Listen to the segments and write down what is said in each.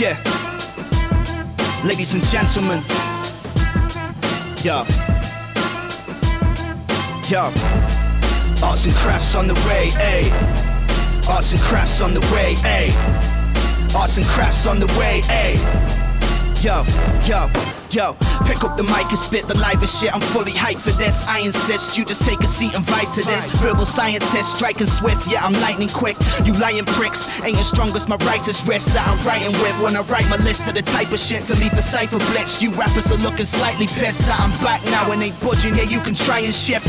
Yeah. Ladies and gentlemen. Yo. Yo. Arts and crafts on the way, ayy. Arts and crafts on the way, ayy. Arts and crafts on the way, ayy. Yo, yo. Yo, pick up the mic and spit the livest shit. I'm fully hyped for this. I insist you just take a seat and vibe to this. Verbal scientist, striking swift. Yeah, I'm lightning quick. You lying pricks ain't as strong as my writer's wrist that I'm writing with. When I write my list of the type of shit to leave the cipher blitzed. You rappers are looking slightly pissed that I'm back now and ain't budging. Yeah, you can try and shift,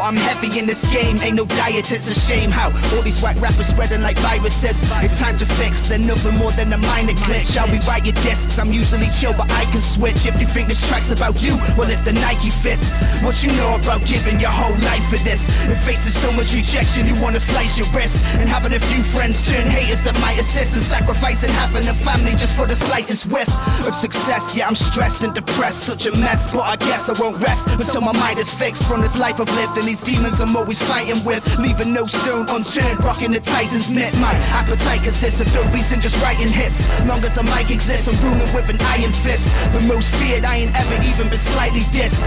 I'm heavy in this game. Ain't no diet. It's a shame how all these white rappers spreading like viruses. It's time to fix. They're nothing more than a minor glitch. I'll rewrite your discs. I'm usually chill, but I can switch if you think this track's about you? Well, if the Nike fits, what you know about giving your whole life for this? It faces so much rejection, you wanna slice your wrist. And having a few friends turn haters that might assist. And sacrificing having a family just for the slightest whiff of success. Yeah, I'm stressed and depressed, such a mess. But I guess I won't rest until my mind is fixed from this life I've lived. And these demons I'm always fighting with, leaving no stone unturned, rocking the Titans mitts. My appetite consists of beats and just writing hits. Long as a mic exists, I'm ruling with an iron fist. The most feared I ain't ever even been slightly dissed.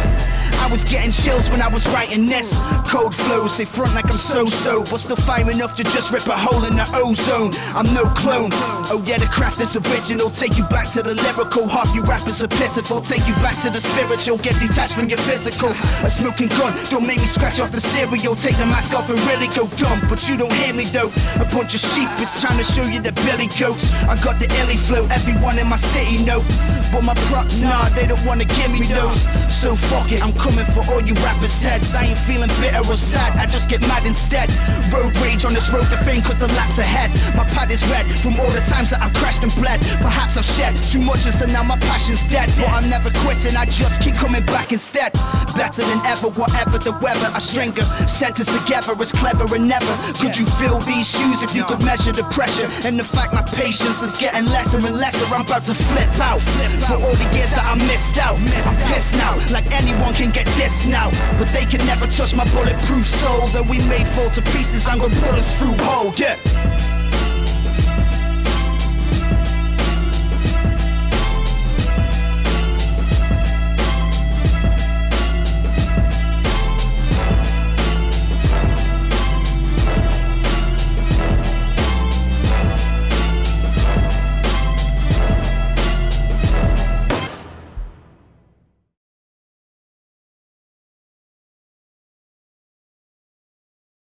I was getting chills when I was writing this. Cold flows, they front like I'm so-so, but still fire enough to just rip a hole in the ozone. I'm no clone. Oh yeah, the craft is original. Take you back to the lyrical. Half you rappers are pitiful. Take you back to the spiritual. Get detached from your physical. A smoking gun, don't make me scratch off the serial. Take the mask off and really go dumb, but you don't hear me though. A bunch of sheep is trying to show you the billy goats. I got the illy flow, everyone in my city know. But my props, nah, they don't wanna give me those. So fuck it, I'm coming for all you rappers' heads. I ain't feeling bitter or sad, I just get mad instead. Road rage on this road to fame, cause the lap's ahead. My pad is red from all the times that I've crashed and bled. Perhaps I've shed too much, and so now my passion's dead. But I'm never quitting, I just keep coming back instead. Better than ever, whatever the weather. I string a sentence together as clever and never. Could you feel these shoes if you could measure the pressure? And the fact my patience is getting lesser and lesser, I'm about to flip out. For all the years that I missed out, I'm pissed now, like anyone can get this now. But they can never touch my bulletproof soul. Though we may fall to pieces, I'm gonna pull us through whole, yeah.